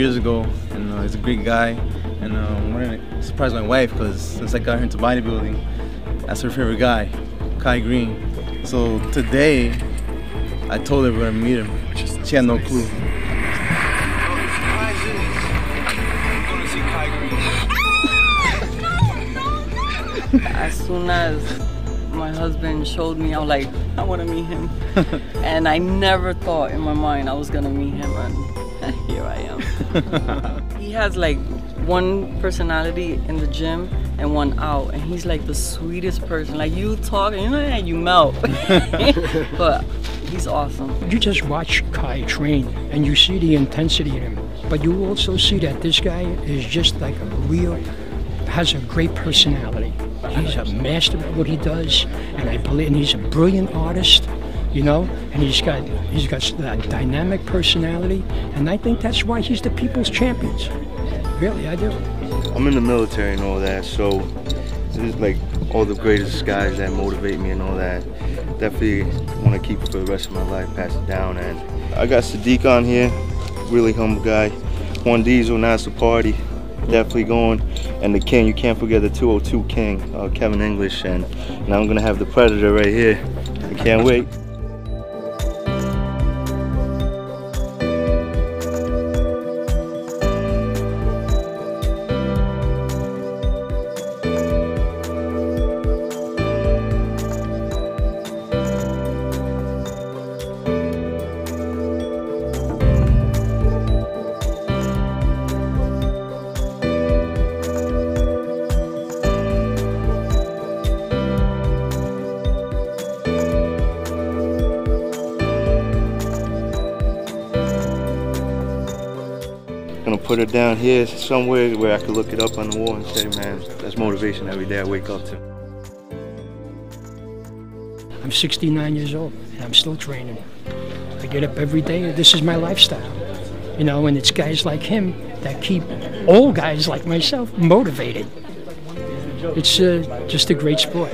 years ago, and uh, he's a great guy. And uh, I'm wanted to surprise my wife because since I got her into bodybuilding, that's her favorite guy, Kai Greene. So today, I told her we're gonna meet him. She had no clue. as soon as my husband showed me, I was like, I want to meet him. and I never thought in my mind I was going to meet him, and here I am. he has like one personality in the gym and one out, and he's like the sweetest person. Like you talk, you know, you melt. but he's awesome. You just watch Kai train, and you see the intensity in him. But you also see that this guy is just like a real, has a great personality. He's a master at what he does, and I believe and he's a brilliant artist, you know, and he's got he's got that dynamic personality, and I think that's why he's the people's champions. Really, I do. I'm in the military and all that, so this is like all the greatest guys that motivate me and all that. Definitely want to keep it for the rest of my life, pass it down. And I got Sadik on here, really humble guy. Juan Diesel, now it's a party definitely going. And the king, you can't forget the 202 king, uh, Kevin English. And now I'm gonna have the Predator right here. I can't wait. Gonna put it down here somewhere where I could look it up on the wall and say, man, that's motivation every day I wake up to. I'm 69 years old, and I'm still training. I get up every day, this is my lifestyle. You know, and it's guys like him that keep old guys like myself motivated. It's uh, just a great sport.